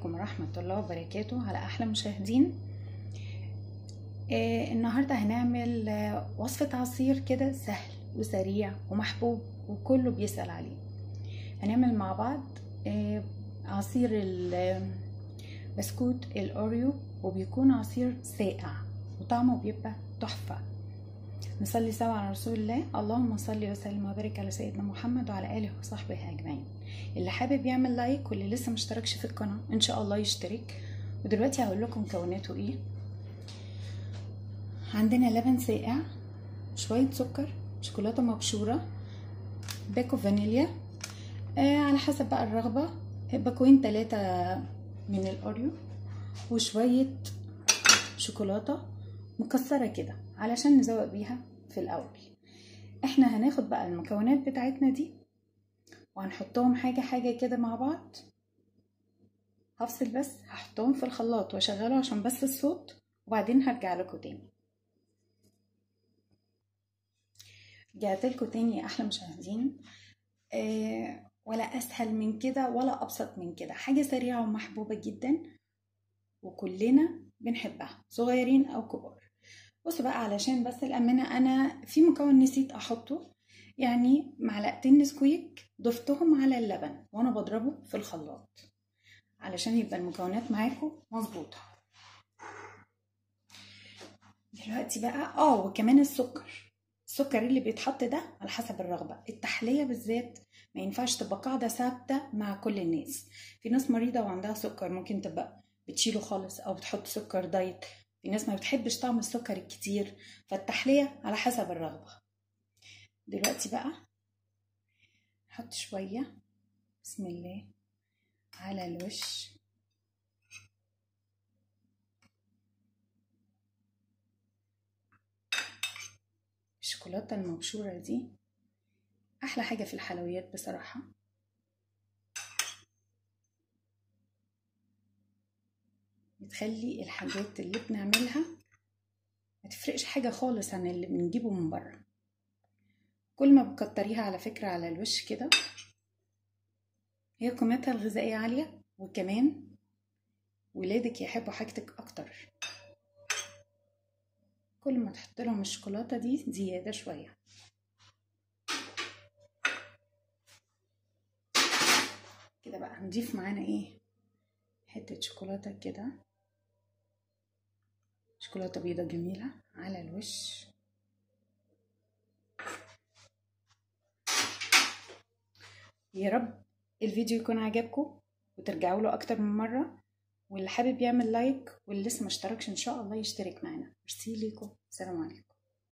عليكم ورحمة الله وبركاته. على أحلى مشاهدين آه النهاردة هنعمل آه وصفة عصير كده سهل وسريع ومحبوب وكله بيسأل عليه. هنعمل مع بعض آه عصير البسكوت الأوريو وبيكون عصير ساقع وطعمه بيبقى تحفة. نصلي سوا على رسول الله. اللهم صل وسلم وبارك على سيدنا محمد وعلى آله وصحبه أجمعين. اللي حابب يعمل لايك واللي لسه مشتركش في القناة إن شاء الله يشترك. ودلوقتي هقول لكم مكوناته إيه. عندنا لبن ساقع شوية سكر شوكولاتة مبشورة باكو فانيليا آه على حسب بقى الرغبة. باكوين ثلاثة من الأوريو وشوية شوكولاتة مكسرة كده علشان نزوق بيها. في الأول. إحنا هناخد بقى المكونات بتاعتنا دي وهنحطهم حاجة حاجة كده مع بعض. هفصل بس هحطهم في الخلاط وأشغله عشان بس الصوت وبعدين هرجع لكم تاني. رجعت لكم تاني يا أحلى مشاهدين. آه ولا أسهل من كده ولا أبسط من كده. حاجة سريعة ومحبوبة جدا وكلنا بنحبها صغيرين أو كبار. بصوا بقى علشان بس الأمانة أنا في مكون نسيت أحطه. يعني معلقتين نسكويك ضفتهم على اللبن وأنا بضربه في الخلاط علشان يبقى المكونات معاكم مظبوطة. دلوقتي بقى آه وكمان السكر. السكر اللي بيتحط ده على حسب الرغبة. التحلية بالذات ما ينفعش تبقى قاعدة ثابتة مع كل الناس. في ناس مريضة وعندها سكر ممكن تبقى بتشيله خالص أو بتحط سكر دايت في ناس ما بتحبش طعم السكر الكتير فالتحلية على حسب الرغبة. دلوقتي بقى نحط شوية بسم الله على الوش. الشوكولاتة المبشورة دي أحلى حاجة في الحلويات بصراحة. بتخلي الحاجات اللي بنعملها ما تفرقش حاجة خالص عن اللي بنجيبه من بره. كل ما بتكتريها على فكرة على الوش كده هي قيمتها الغذائية عالية. وكمان ولادك يحبوا حاجتك أكتر. كل ما تحط لهم الشوكولاتة دي زيادة شوية. كده بقى هنضيف معانا إيه؟ حتة شوكولاتة كده. شوكولاتة بيضة جميلة على الوش. يا رب الفيديو يكون عجبكم وترجعوا له أكتر من مرة. واللي حابب يعمل لايك واللي لسه ما اشتركش إن شاء الله يشترك معنا. ميرسي ليكم سلام عليكم.